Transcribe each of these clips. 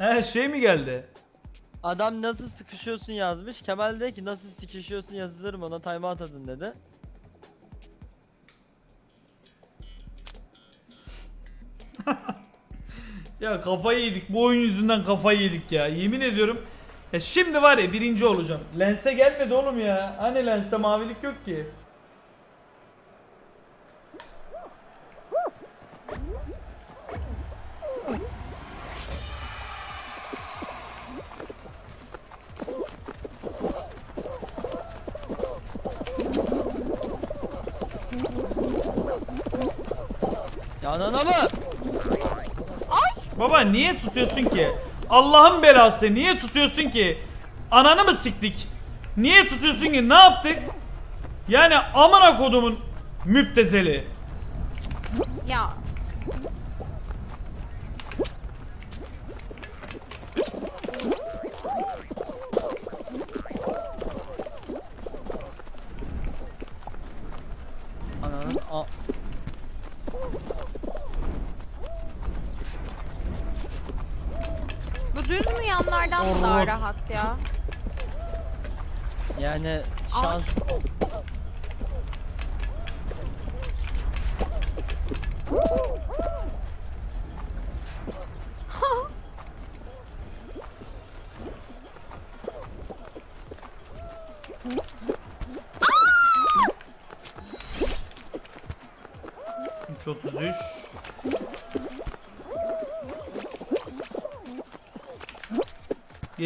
He şey mi geldi? Adam nasıl sıkışıyorsun yazmış. Kemal dedi ki nasıl sıkışıyorsun yazılır mı ona timeout atın dedi. Ya kafayı yedik. Bu oyun yüzünden kafayı yedik ya. Yemin ediyorum. Ya şimdi var ya birinci olacağım. Lense gelmedi oğlum ya. Hani lense mavilik yok ki. Anana mı? Baba niye tutuyorsun ki? Allah'ın belası niye tutuyorsun ki? Ananı mı siktik? Niye tutuyorsun ki? Ne yaptık? Yani amına kodumun müptezeli. Ya mı daha rahat ya? yani şans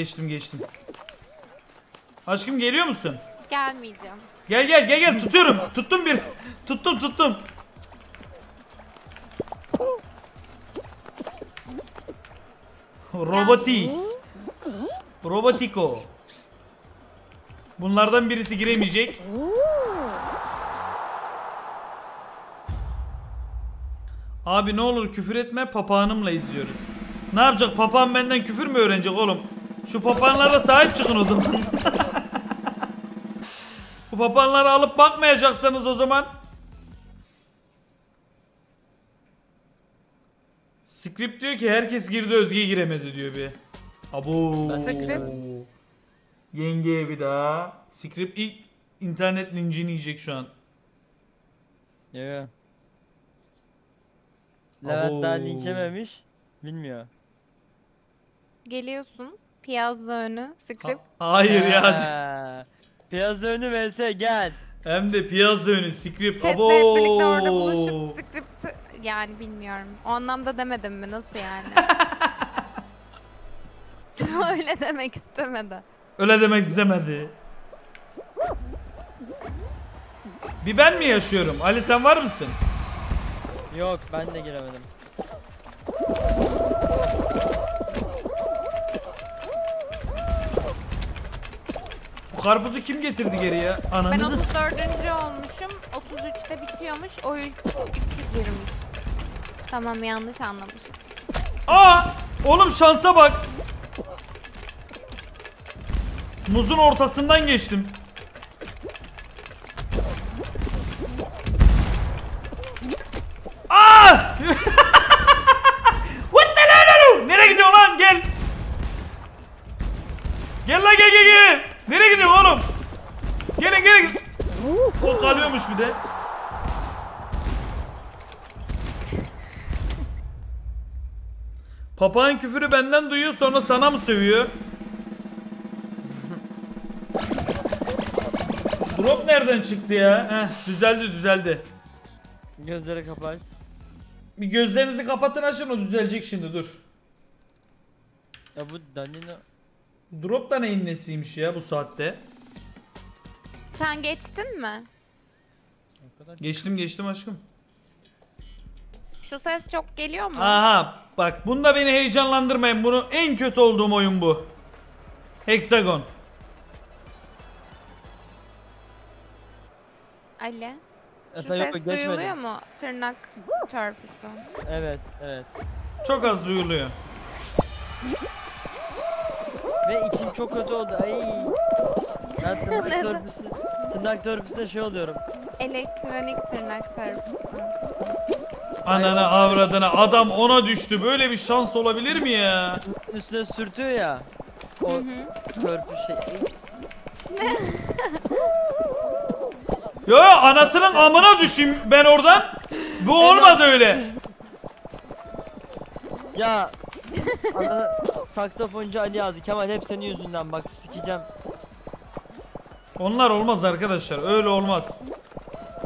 Geçtim geçtim. Aşkım geliyor musun? Gelmeyeceğim. Gel gel gel gel tutuyorum. Tuttum bir. Tuttum tuttum. Robotik. Robotiko. Bunlardan birisi giremeyecek. Abi ne olur küfür etme papağanımla izliyoruz. Ne yapacak papağan benden küfür mü öğrenecek oğlum? Şu papağanlara sahip çıkın o zaman. Bu papağanları alıp bakmayacaksanız o zaman. Script diyor ki herkes girdi Özge giremedi diyor bir. Abo. Yengeye bir daha. Script ilk internet lincini yiyecek şu an. Yo. Levent daha yememiş. Bilmiyor. Geliyorsun. Piyazlı önü. Script. Ha- hayır ya. Ha. Piyazı önü vs gel. Hem de piyazı önü script. Chat'le birlikte orada buluşup script'i yani bilmiyorum. O anlamda demedim mi? Nasıl yani? Öyle demek istemedi. Öyle demek istemedi. Bir ben mi yaşıyorum? Ali sen var mısın? Yok ben de giremedim. Karpuzu kim getirdi geri ya? Ben Ananızı s- 34. olmuşum. 33'te bitiyormuş. O yüzden 3'ü girmiş. Tamam yanlış anlamışım. Aa! Oğlum şansa bak. Muzun ortasından geçtim. Aa! What the hell? Nereye gidiyor lan? Gel. Gel lan gel gel gel. Nereye gidiyor oğlum? Gelin gelin. O kalıyormuş bir de. Papağan küfürü benden duyuyor sonra sana mı sövüyor? Drop nereden çıktı ya? Heh, düzeldi düzeldi. Gözleri kapat. Bir gözlerinizi kapatın açın o düzelecek şimdi dur. Ya bu Danilo Drop da neyin nesiymiş ya bu saatte? Sen geçtin mi? o kadar Geçtim geçtim aşkım. Şu ses çok geliyor mu? Aha bak bunda beni heyecanlandırmayın. Bunu en kötü olduğum oyun bu. Hexagon. Ali. Şu Efe yok ses geçmedi. duyuluyor mu? Tırnak törpüsü. Evet evet. Çok az duyuluyor. Ve içim çok kötü oldu. Ay. Ben tırnak törpüsü, tırnak törpüsüne şey oluyorum. Elektronik tırnak törpüsü. Ananı avradına adam ona düştü. Böyle bir şans olabilir mi ya? Üstüne sürtüyor ya. O körpü şey. Yo yo anasının amına düşeyim ben oradan. Bu olmadı öyle. Ya ana, saksafoncu Ali yazdı. Kemal hep senin yüzünden bak sikeceğim. Onlar olmaz arkadaşlar. Öyle olmaz.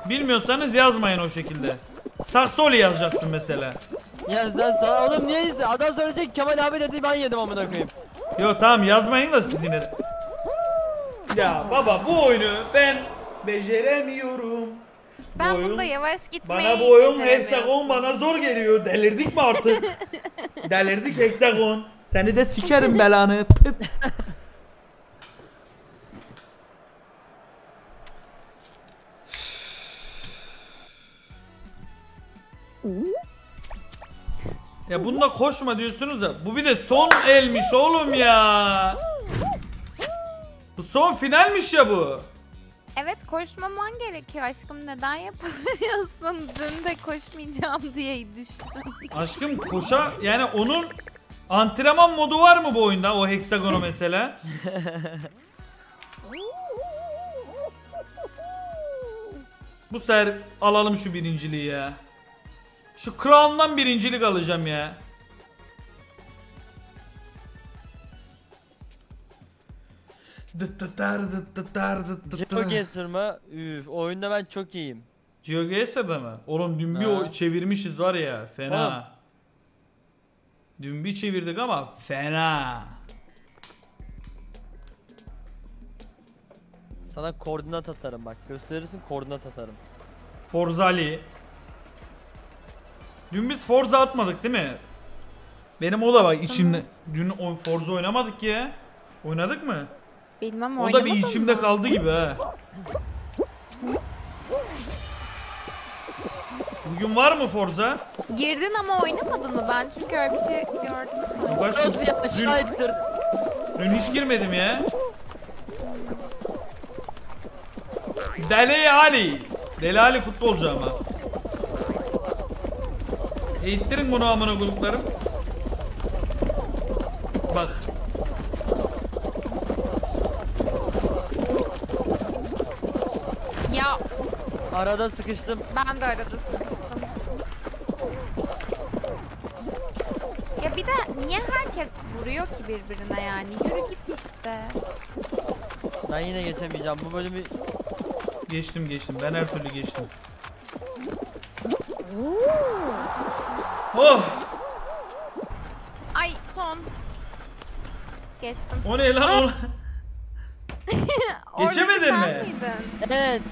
Bilmiyorsanız yazmayın o şekilde. Saksoli yazacaksın mesela. Ya sen sana oğlum niye izle? Adam söyleyecek Kemal abi dedi ben yedim amına koyayım. Yo tamam yazmayın da siz yine. de. Ya baba bu oyunu ben beceremiyorum. Ben Bu oyun- bunda yavaş gitmeyi Bana bu oyun beceremiyorum. hexagon bana zor geliyor. Delirdik mi artık? Delirdik hexagon. Seni de sikerim belanı. Pıt. Ya bunda koşma diyorsunuz ya. Bu bir de son elmiş oğlum ya. Bu son finalmiş ya bu. Evet koşmaman gerekiyor aşkım neden yapamıyorsun? Dün de koşmayacağım diye düştüm. Aşkım koşa yani onun antrenman modu var mı bu oyunda o heksagonu mesela? bu sefer alalım şu birinciliği ya. Şu Crown'dan birincilik alacağım ya. Dıt dıtar, dıt dıtar, dıt dıtar. GeoGuessr mı? Üf oyunda ben çok iyiyim. GeoGuessr'da mı? Oğlum dün bir Ha. o çevirmişiz var ya fena. Oğlum. Dün bir çevirdik ama fena. Sana koordinat atarım bak. Gösterirsin koordinat atarım. Forza Ali. Dün biz Forza atmadık değil mi? Benim o da bak içimde. Dün o Forza oynamadık ya. Oynadık mı? Bilmem O da bir oynamadın içimde mı? kaldı gibi ha. Bugün var mı Forza? Girdin ama oynamadın mı? Ben çünkü öyle bir şey gördüm. Nasıl ya Dün, aşağı dün hiç girmedim ya. Deli Ali. Deli Ali futbolcu ama. Eğittirin bunu amına koyduklarım. Bak. Ya Arada sıkıştım. ben de arada sıkıştım. Ya bir de niye herkes vuruyor ki birbirine yani? Yürü git işte. Ben yine geçemeyeceğim. Bu bölümü Geçtim geçtim. Ben her türlü geçtim. Oh! Ay son. Geçtim. O ne lan? O... Oradaki Geçemedin sen mi? miydin? Evet.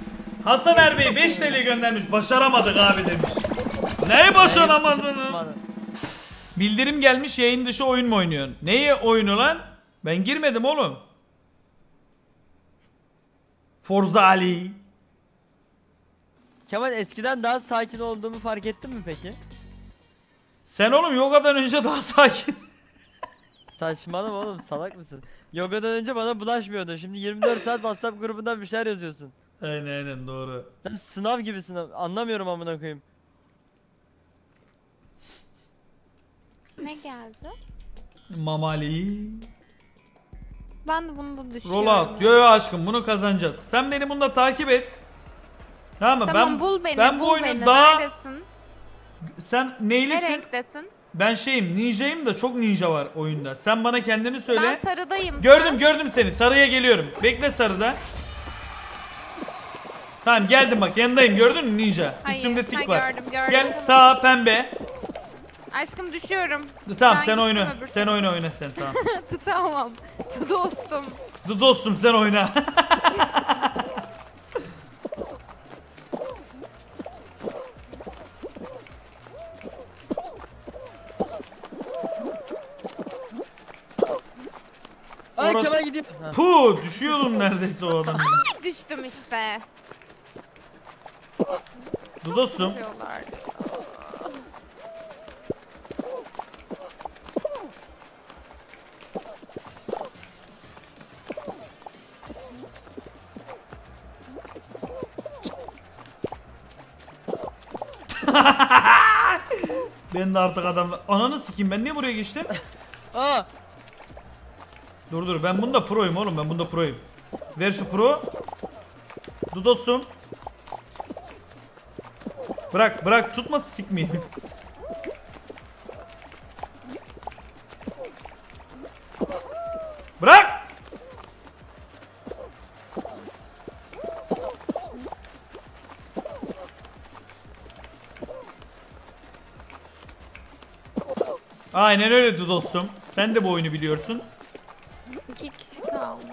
Hasan Erbey 5 TL göndermiş. Başaramadık abi demiş. Neyi başaramadın? Bildirim gelmiş yayın dışı oyun mu oynuyorsun? Neyi oyunu lan? Ben girmedim oğlum. Forza Ali. Kemal eskiden daha sakin olduğumu fark ettin mi peki? Sen oğlum yogadan önce daha sakin. Saçmalama oğlum salak mısın? Yogadan önce bana bulaşmıyordun. Şimdi 24 saat WhatsApp grubundan bir şeyler yazıyorsun. aynen aynen doğru. Sen sınav gibisin. Anlamıyorum amına koyayım. Ne geldi? Mamali. Ben de bunu da düşüyorum. Rollout. Yo yo aşkım bunu kazanacağız. Sen beni bunda takip et. Tamam mı? Tamam ben, bul beni, ben bul bu oyunu beni. daha... Neredesin? Sen Ne neylisin? renktesin? Ben şeyim ninjayım da çok ninja var oyunda. Sen bana kendini söyle. Ben sarıdayım. Gördüm Sen? gördüm seni. Sarıya geliyorum. Bekle sarıda. Tamam geldim bak yanındayım gördün mü ninja? Hayır, Üstümde tik var. gördüm, gördüm. Gel sağ pembe. Aşkım düşüyorum. Tamam Ben sen oyna. Sen oyna oyna sen tamam. Tutamam. Dostum. Dostum sen oyna. Orası-. Ha. Puh düşüyordum neredeyse o adam. Düştüm işte. Yapıyorlar. Ben de artık adamla... Ananı sikeyim ben niye buraya geçtim? Aa! Dur dur ben bunda proyum oğlum ben bunda proyum. Ver şu pro. Dudosum. Bırak bırak tutma sikmeyeyim. Bırak! Aynen öyle dostum. Sen de bu oyunu biliyorsun. İki kişi kaldı.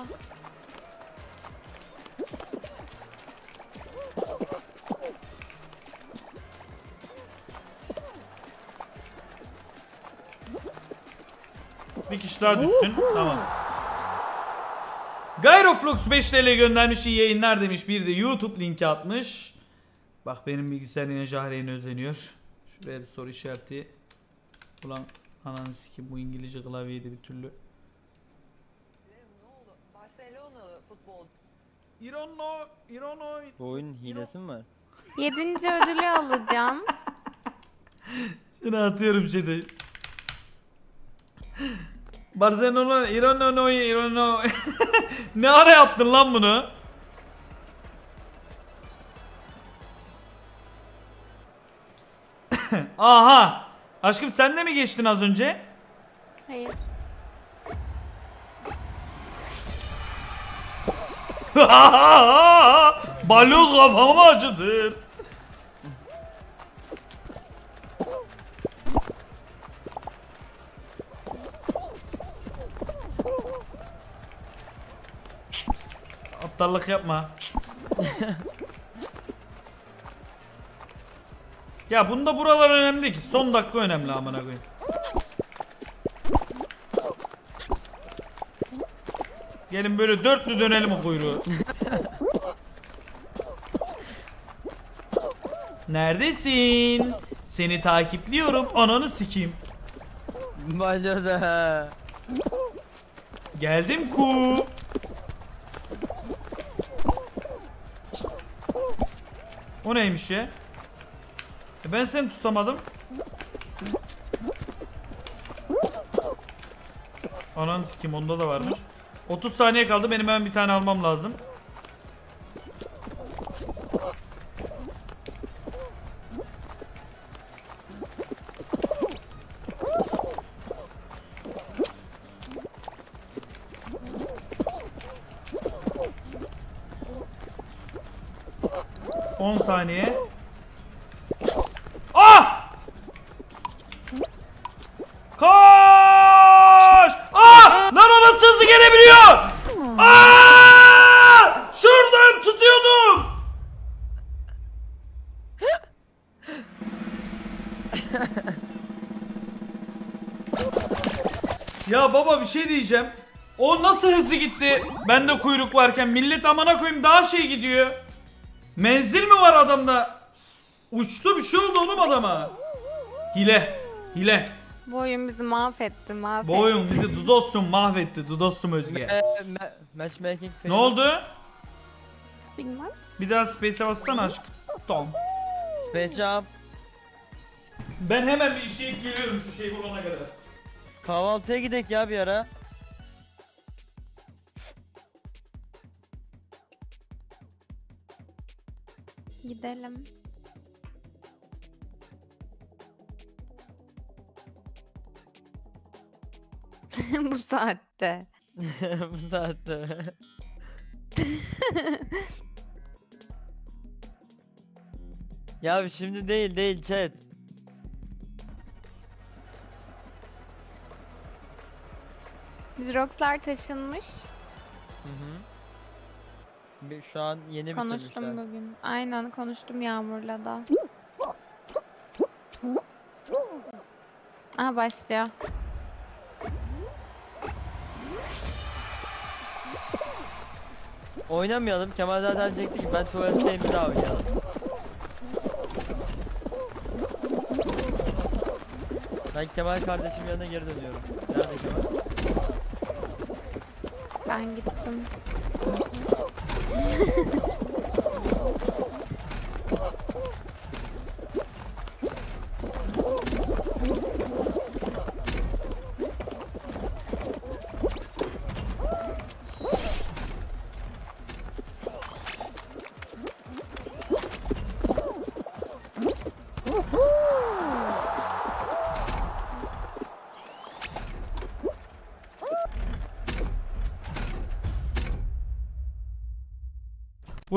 Bir kişi daha düşsün. Tamam. Gyroflux 5 TL göndermiş iyi yayınlar demiş. Bir de YouTube linki atmış. Bak benim bilgisayar yine özeniyor. Şuraya bir soru işareti. Ulan ananı sikim bu İngilizce klavyeydi bir türlü. Ne oldu? Barcelonalı futbolcu Irono, Irono. Bu oyunun hilesi mi var? Yedinci ödülü alacağım. Şunu atıyorum chat'e. Barcelona, Irono, Irono. ne ara yaptın lan bunu? Aha! Aşkım sen de mi geçtin az önce? Hayır. Balyoz kafamı acıtır. Aptallık yapma. ya bunda buralar önemli ki. Son dakika önemli amına koyayım. Gelin böyle dörtlü dönelim o kuyruğu. Neredesin? Seni takipliyorum. Ananı sikeyim. Balyoza. Geldim ku. O neymiş ya? E ben seni tutamadım. Ananı sikeyim onda da varmış. 30 saniye kaldı benim hemen bir tane almam lazım. Saniye. Bir şey diyeceğim. O nasıl hızlı gitti? Bende kuyruk varken millet amına koyayım daha şey gidiyor. Menzil mi var adamda? Uçtu bir şey oldu oğlum adama. Hile. Hile. Bu oyun bizi mahvetti mahvetti. Bu oyun bizi Dudos'um mahvetti. Dudos'um Özge. Ee, ma- matchmaking Ne oldu? Bilmem. Bir daha space'e bassana aşkım. Tamam. Space Jump. Ben hemen bir işe geliyorum şu şey bulana kadar. Kahvaltıya gidek ya bir ara. Gidelim. Bu saatte. Bu saatte. ya şimdi değil değil chat. Biz Roxlar taşınmış. Hı hı. Bir- Şu an yeni Konuştum bitirmişler. bugün. Aynen konuştum Yağmur'la da. Aha başlıyor. Oynamayalım. Kemal zaten diyecekti ki ben tuvaletteyim bir daha oynayalım. Ben Kemal kardeşim yanına geri dönüyorum. Nerede Kemal? Ben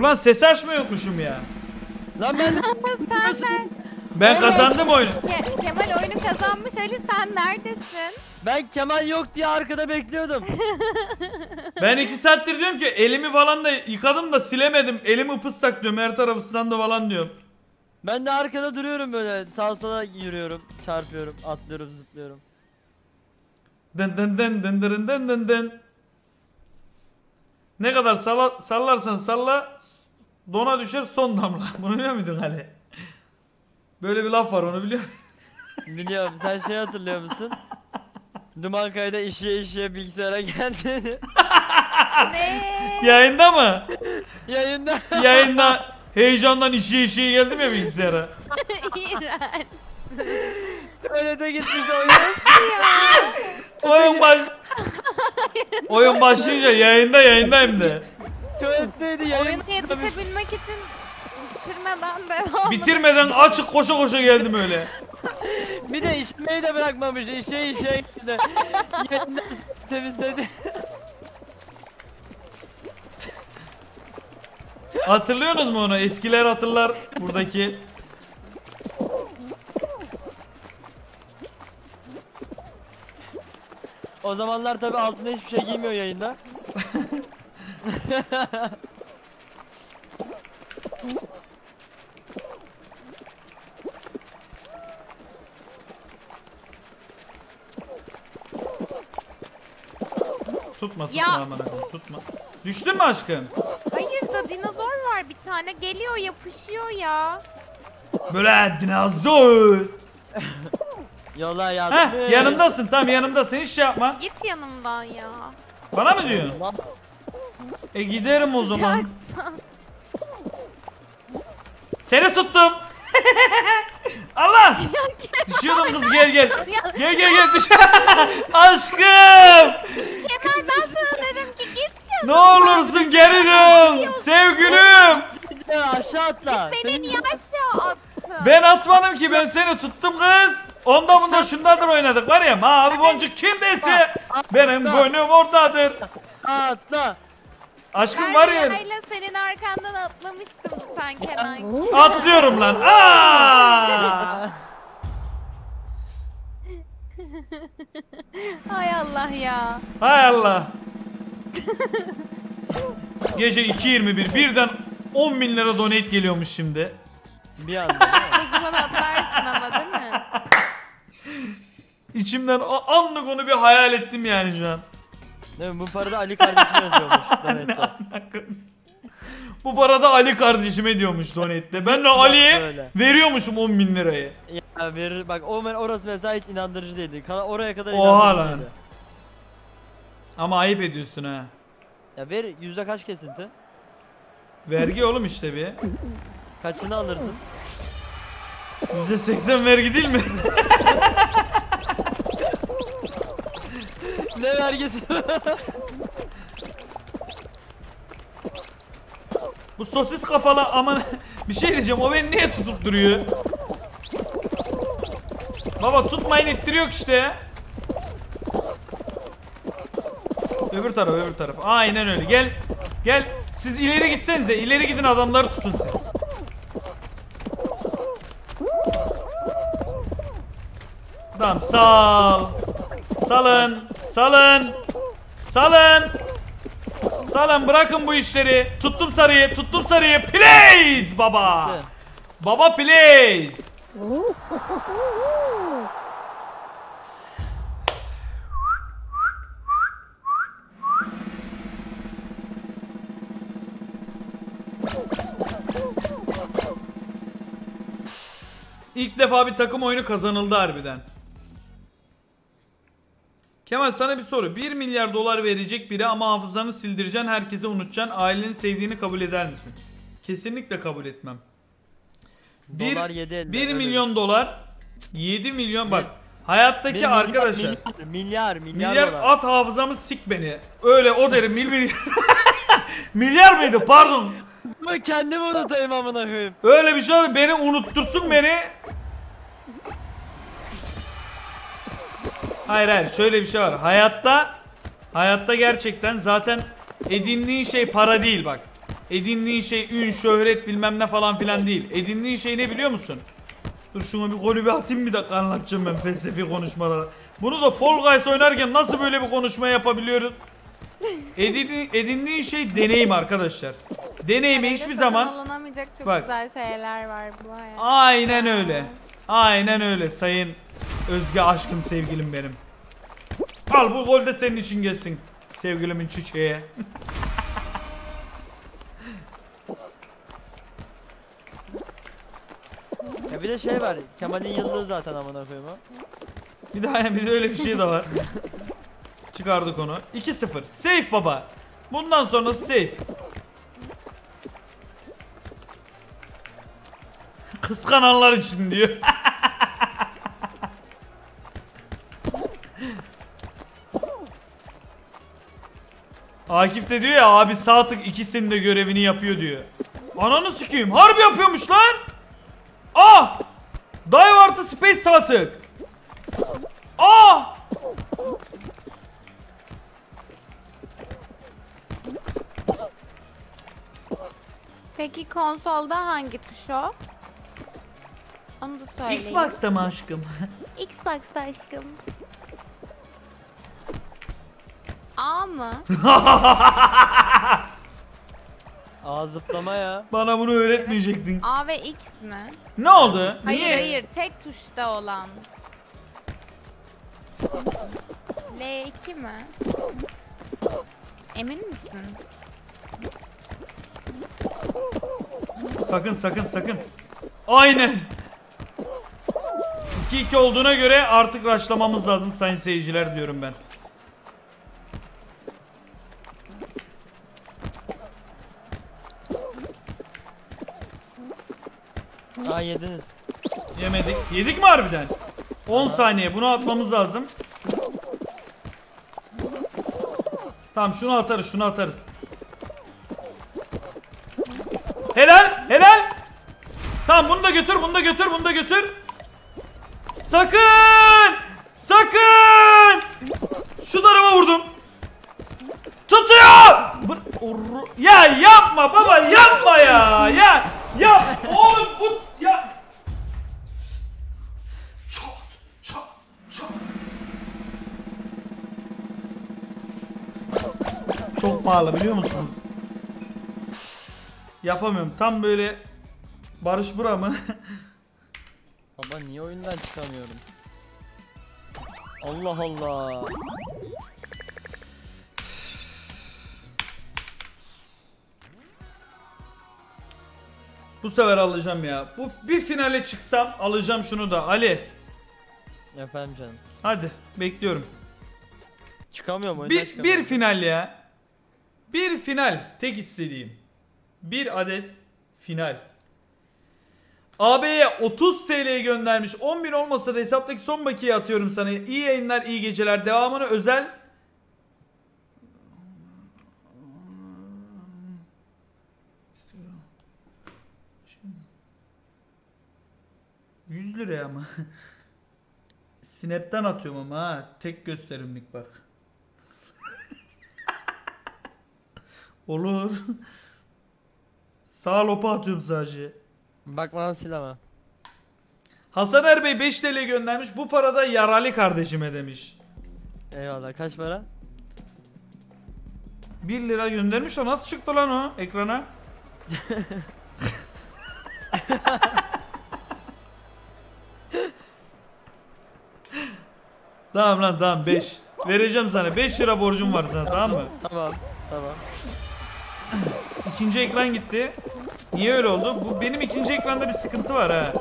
Ulan sesi açmayı unutmuşum ya. Lan ben sen Ben kazandım oyunu. Ke- Kemal oyunu kazanmış Ali sen neredesin? ben Kemal yok diye arkada bekliyordum. Ben iki saattir diyorum ki elimi falan da yıkadım da silemedim. Elimi ıpıssak diyorum her tarafı ıslandı falan diyorum. Ben de arkada duruyorum böyle sağa sola yürüyorum, çarpıyorum, atlıyorum, zıplıyorum. Dın dın dın dın dın dın dın dın. Ne kadar salla, sallarsan salla dona düşer son damla. Bunu biliyor muydun Ali? Böyle bir laf var onu biliyor musun? Biliyorum. Sen şey hatırlıyor musun? Duman kayda işe işe bilgisayara geldi. Ne? Yayında mı? Yayında. Yayında heyecandan işe işe geldim ya bilgisayara. İğrenç Öyle de gitmiş oyun. Oyun baş... Oyun başlayınca yayında yayındayım de. Tuvaletteydi yayın. Oyuna yetişebilmek için bitirmeden devam. Bitirmeden açık koşa koşa geldim öyle. Bir de işmeyi de bırakmamış. İşe işe gitti. Yayında temizledi. Hatırlıyorsunuz mu onu? Eskiler hatırlar buradaki. O zamanlar tabi altında hiçbir şey giymiyor yayında. Tutma tutma Ya. aman akım tutma. Düştün mü aşkım? Hayır da dinozor var bir tane geliyor yapışıyor ya. Böyle dinozor. Yola Heh yatmış. yanımdasın tam yanımdasın hiç şey yapma. Git yanımdan ya. Bana mı diyorsun? Lan, E giderim o zaman. Seni tuttum. Allah! Düşüyordum kız gel gel. Gel gel gel düş. Aşkım! Kemal ben sana dedim ki git Ne olursun geri dön. Sevgilim. aşağı atla. Beni niye aşağı attın? Ben atmadım ki ben seni tuttum kız. Onda bunda şundadır oynadık var ya mavi boncuk kimdeyse benim gönlüm oradadır. Atla. Aşkım Ben var ya rüyayla senin arkandan atlamıştım sen Kenan. atlıyorum lan. Aa! Hay Allah ya. Hay Allah. Gece 2.21 birden 10 bin lira donate geliyormuş şimdi. Bir anda. zaman atlarsın ama değil mi? İçimden anlık onu bir hayal ettim yani şu an. Değil mi? Bu parada Ali kardeşim yazıyormuş. Donet'te. Bu parada Ali kardeşime diyormuş donate'de. Ben de Ali'ye veriyormuşum 10 bin lirayı. Ya verir bak o orası mesela hiç inandırıcı değildi. Oraya kadar Oha inandırıcı lan. Ama ayıp ediyorsun ha. Ya ver yüzde kaç kesinti? Vergi oğlum işte bir. Kaçını alırsın? %80 vergi değil mi? ne vergisi? Bu sosis kafalı aman bir şey diyeceğim o beni niye tutup duruyor? Baba tutmayın ittiriyor işte. Öbür taraf öbür taraf. Aynen öyle gel. Gel. Siz ileri gitsenize. ileri gidin adamları tutun siz. Tamam sal. Salın. Salın. Salın. Salın bırakın bu işleri. Tuttum sarıyı. Tuttum sarıyı. Please baba. Baba please. İlk defa bir takım oyunu kazanıldı harbiden. Kemal sana bir soru. 1 milyar dolar verecek biri ama hafızanı sildireceksin, herkese unutacaksın, ailenin sevdiğini kabul eder misin? Kesinlikle kabul etmem. Bir- Dolar yedi elde, 1 öyle milyon dolar 7 milyon bak. Hayattaki milyar, arkadaşlar Milyar, milyar, milyar, milyar dolar. at hafızamı sik beni. Öyle o derim mil milyar. milyar mıydı pardon. Ama kendimi unutayım amına koyayım. Öyle bir şey var beni unuttursun beni. Hayır hayır şöyle bir şey var. Hayatta hayatta gerçekten zaten edindiğin şey para değil bak. Edindiğin şey ün, şöhret bilmem ne falan filan değil. Edindiğin şey ne biliyor musun? Dur şunu bir golü bir atayım bir dakika anlatacağım ben felsefi konuşmalara. Bunu da Fall Guys oynarken nasıl böyle bir konuşma yapabiliyoruz? Edindiğin, edindiğin şey deneyim arkadaşlar. Deneyimi hiçbir zaman Alınamayacak çok Bak. güzel şeyler var bu hayatta. Aynen öyle. Aynen öyle sayın Özge aşkım sevgilim benim. Al bu gol de senin için gelsin. Sevgilimin çiçeği. Ya bir de şey var. Kemal'in yıldığı zaten amına koyayım o. Bir daha bir de öyle bir şey de var. Çıkardık onu. 2-0. Safe baba. Bundan sonra safe. Kıskananlar için diyor. Akif de diyor ya abi sağ tık ikisinin de görevini yapıyor diyor. Ananı sikeyim. Harbi yapıyormuş lan. Ah! Dive artı space sağ tık. Ah! Peki konsolda hangi tuş o? Onu da söyleyin. Xbox'ta mı aşkım? Xbox'ta aşkım. A mı? Aa zıplama ya. Bana bunu öğretmeyecektin. A ve X mi? Ne oldu? Hayır Niye? hayır tek tuşta olan. L2 mi? Emin misin? Sakın sakın sakın. Aynen. 2-2 olduğuna göre artık raşlamamız lazım sayın seyirciler diyorum ben. Aa yediniz. Yemedik. Yedik mi harbiden? 10 saniye bunu atmamız lazım. Tamam şunu atarız şunu atarız. Helal helal. Tamam bunu da götür bunu da götür bunu da götür. Sakın! Sakın! Şu tarafa vurdum. Tutuyor! Ya yapma baba yapma ya. Ya ya pahalı biliyor musunuz? Yapamıyorum. Tam böyle Barış Bura mı? Baba niye oyundan çıkamıyorum? Allah Allah. Bu sefer alacağım ya. Bu bir finale çıksam alacağım şunu da. Ali Efendim canım. hadi bekliyorum. Çıkamıyorum oyundan Bir, çıkamıyorum. bir final ya. Bir final. Tek istediğim. Bir adet final. AB'ye 30 TL göndermiş. 10.000 olmasa da hesaptaki son bakiye atıyorum sana. İyi yayınlar, iyi geceler. Devamını özel. İstiyorum. Şimdi. 100 liraya ama. Snap'ten atıyorum ama ha. Tek gösterimlik bak. Olur. Sağ lopa atıyorum sadece. Bak bana sil ama. Hasan Erbey 5 TL göndermiş. Bu parada yaralı kardeşime demiş. Eyvallah kaç para? 1 lira göndermiş o nasıl çıktı lan o ekrana? tamam lan tamam 5. Vereceğim sana 5 lira borcum var sana tamam mı? Tamam tamam. İkinci ekran gitti. Niye öyle oldu? Bu benim ikinci ekranda bir sıkıntı var ha.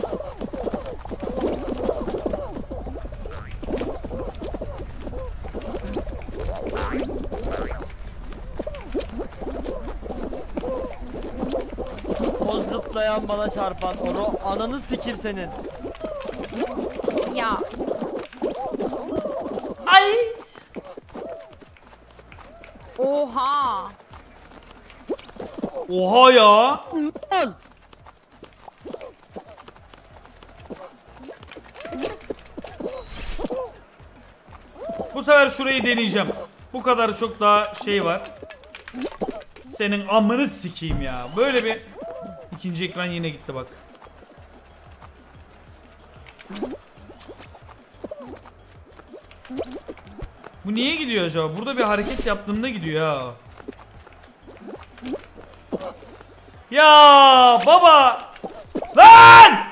O zıplayan bana çarpan o ananı sikim senin. Ya Ay! oha. Oha ya! Al. Bu sefer şurayı deneyeceğim. Bu kadar çok daha şey var. Senin amını sikeyim ya. Böyle bir ikinci ekran yine gitti bak. Bu niye gidiyor acaba? Burada bir hareket yaptığında gidiyor ya. Ya baba! Lan!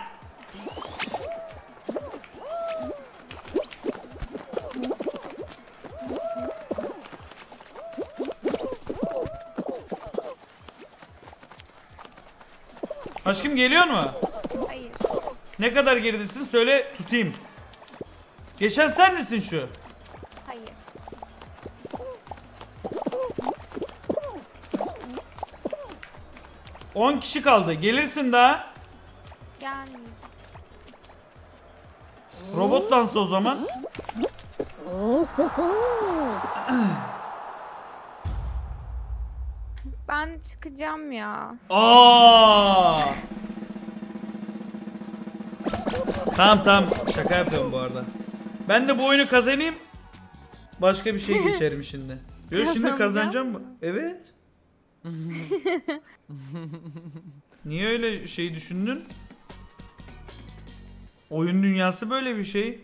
Aşkım geliyor mu? Hayır. Ne kadar geridesin söyle tutayım. Geçen sen misin şu? 10 kişi kaldı. Gelirsin daha. Gelmeyeceğim. Robot dansı o zaman. Ben çıkacağım ya. Aa! tamam tamam. Şaka yapıyorum bu arada. Ben de bu oyunu kazanayım. Başka bir şey geçerim şimdi. Yok şimdi Kazanacağım kazanacağım mı? Evet. Niye öyle şey düşündün? Oyun dünyası böyle bir şey.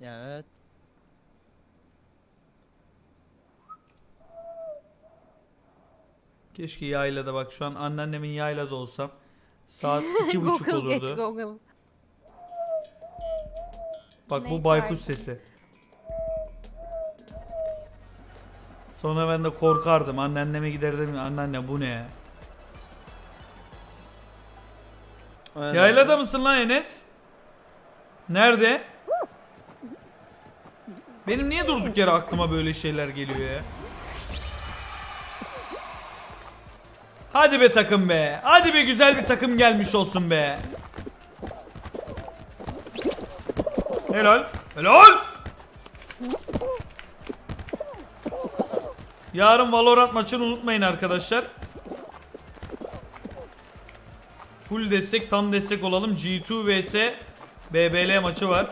Ya evet. Keşke yaylada bak şu an anneannemin yaylada olsam saat iki buçuk Google geç olurdu. Google. Bak bu Ne baykuş var? sesi. Sonra ben de korkardım. Anneanneme giderdim. Anneanne bu ne? Öyle. Yaylada mısın lan Enes? Nerede? Benim niye durduk yere aklıma böyle şeyler geliyor ya? Hadi be takım be. Hadi be güzel bir takım gelmiş olsun be. Helal. Helal. Yarın Valorant maçını unutmayın arkadaşlar. Full destek, tam destek olalım. G2 vs BBL maçı var.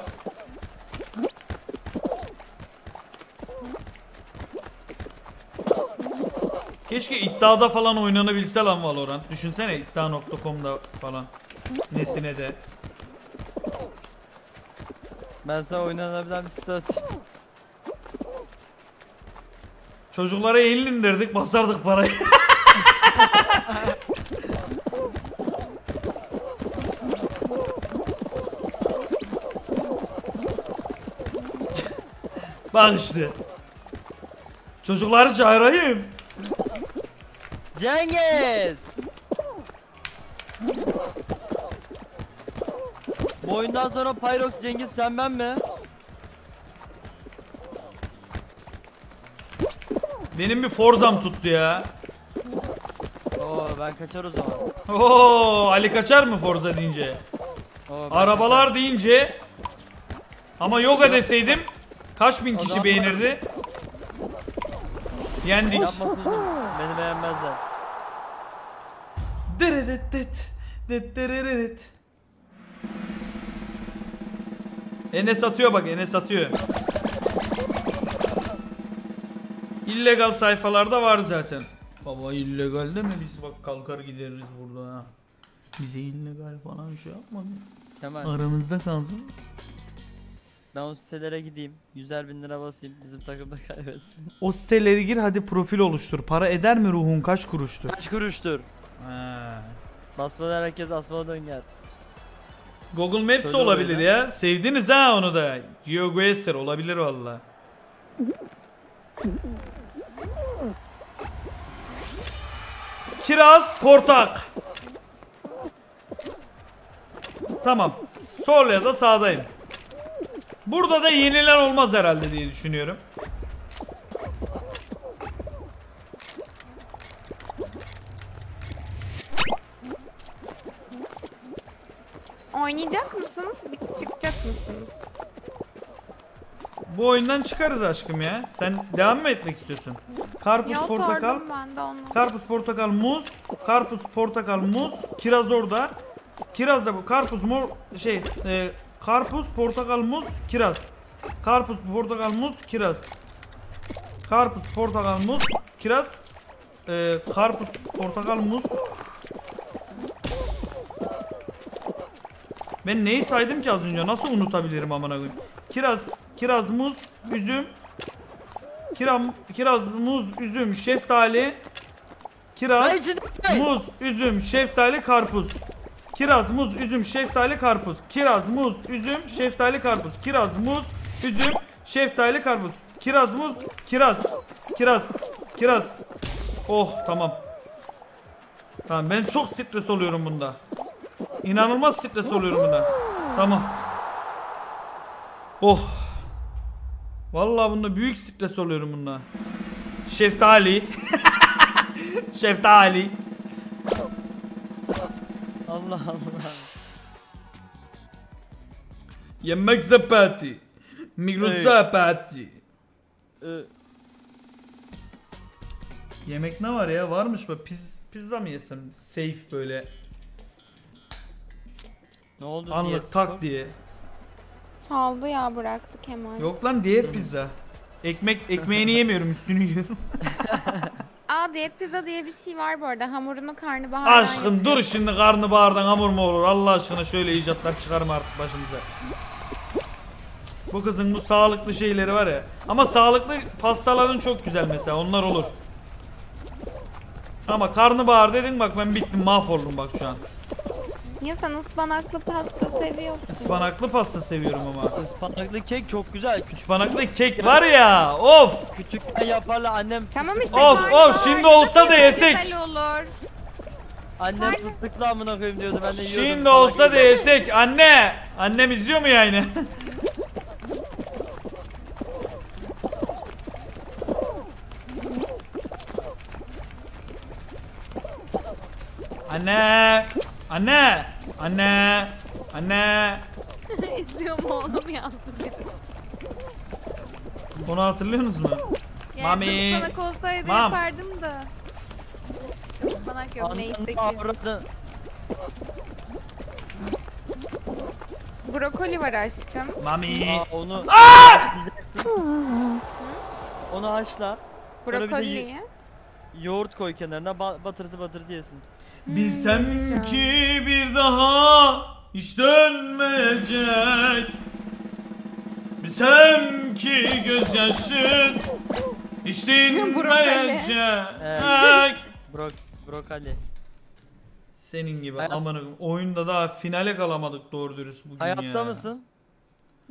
Keşke iddiada falan oynanabilse lan Valorant. Düşünsene iddia.com'da falan. Nesine de. Ben sana oynanabilen bir site atayım. Çocuklara elini indirdik basardık parayı. Bak işte. Çocukları çağırayım. Cengiz! Bu oyundan sonra Pyrox Cengiz sen ben mi? Benim bir Forza'm tuttu ya. Oo ben kaçar o zaman. Oo Ali kaçar mı Forza deyince? Oo, ben Arabalar deyince ama yoga deseydim kaç bin kişi beğenirdi? Yendik. kaçar. Yapma kuzum. Beni beğenmezler. Deredet det Enes atıyor bak Enes atıyor. İllegal sayfalarda var zaten. Baba illegal deme biz bak kalkar gideriz burada ha. Bize illegal falan şey yapmadın. Kemal Aranızda kalsın. ben o sitelere gideyim. 100'er bin lira basayım. Bizim takımda kaybetsin. O sitelere gir hadi profil oluştur. Para eder mi ruhun kaç kuruştur? Kaç kuruştur? Ha. Basmadan herkes asmadan dönger. Google Maps de Söyle olabilir ya. Sevdiniz ha onu da. GeoGuessr olabilir valla. Kiraz, portak. Tamam. Sol ya da sağdayım. Burada da yenilen olmaz herhalde diye düşünüyorum. Oynayacak mısınız? Çıkacak mısınız? Bu oyundan çıkarız aşkım ya. Sen devam mı etmek istiyorsun? Karpuz, Yok portakal. sordum ben de onu. Karpuz, portakal, muz. Karpuz, portakal, muz. Kiraz orada. Kiraz da bu. Karpuz, mor şey, e, karpuz, portakal, muz, kiraz. Karpuz, portakal, muz, kiraz. karpuz, portakal, muz, kiraz, e, karpuz, portakal, muz. Ben neyi saydım ki az önce? Nasıl unutabilirim amına koyayım? Kiraz, kiraz, muz, üzüm, kiram, kiraz, muz, üzüm, şeftali, kiraz, ay. muz, üzüm, şeftali, karpuz. Kiraz, muz, üzüm, şeftali, karpuz. Kiraz, muz, üzüm, şeftali, karpuz. Kiraz, muz, üzüm, şeftali, karpuz. Kiraz, muz, kiraz. Kiraz, kiraz. Oh tamam. Tamam ben çok stres oluyorum bunda. İnanılmaz stres oluyorum bunda. Tamam. Oh. Vallahi bunda büyük stres oluyorum bunda. Şeftali. Şeftali. Allah Allah. Yemek sepeti. Migros Evet. sepeti. Yemek ne var ya? Varmış mı? Piz, pizza mı yesem? Safe böyle. ne oldu Anlık tak diye. Kaldı ya bıraktık hemen. Yok lan diyet pizza. Ekmek ekmeğini yemiyorum üstünü yiyorum. Aa diyet pizza diye bir şey var bu arada. Hamurunu karnabahardan Aşkım dur şimdi karnabahardan hamur mu olur? Allah aşkına şöyle icatlar çıkarma artık başımıza. Bu kızın bu sağlıklı şeyleri var ya. Ama sağlıklı pastaların çok güzel mesela onlar olur. Ama karnabahar dedin bak ben bittim mahvoldum bak şu an. Ya sen ıspanaklı pasta seviyorsun. Ispanaklı pasta seviyorum ama. Ispanaklı kek çok güzel. Ispanaklı kek var ya of. küçükken yaparlar annem. Tamam işte Of, of, şimdi olsa da yesek. Güzel olur. Annem fıstıklı amına koyayım diyordu ben de yiyordum. Şimdi olsa da yesek anne. Annem izliyor mu yayını? Anne! Anne! Anne! Anne! İzliyor mu oğlum yazdı. Onu hatırlıyorsunuz mu? Yani Mami. ıspanak olsaydı Mam. yapardım da. Ispanak yok neyse ki. avradı. Brokoli var aşkım. Mami! Aa, onu onu haşla. Sonra bir de Brokoliyi. Yoğurt koy kenarına ba- batırsı batırsı yesin. Bilsem güzel. ki bir daha hiç dönmeyecek Bilsem ki gözyaşın hiç dinmeyecek Brok brokoli. Senin gibi Hayat- aman oyunda daha finale kalamadık doğru dürüst bugün Hayatta ya. mısın?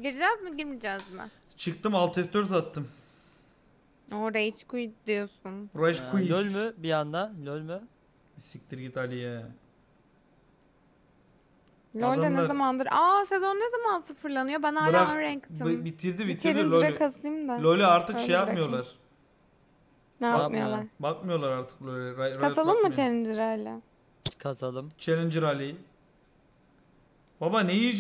Gireceğiz mi girmeyeceğiz mi? Çıktım alt F4 attım. O rage quit diyorsun. Ha, quit. lol mü bir anda? Lol mü? Siktir git Ali ya. LoL'de ne Adamlar- zamandır? Aa sezon ne zaman sıfırlanıyor? Ben hala Bırak, unranked'ım. Bitirdi bitirdi LoL'ü. kasayım da. LoL'ü artık Öyle şey bırakayım. yapmıyorlar. Ne yapmıyorlar? Bakmıyorlar artık LoL'e. Ra- Riot Kasalım mı bakmıyor. challenger'a hala? Kasalım. Challenger Ali. Baba ne yiyeceğiz?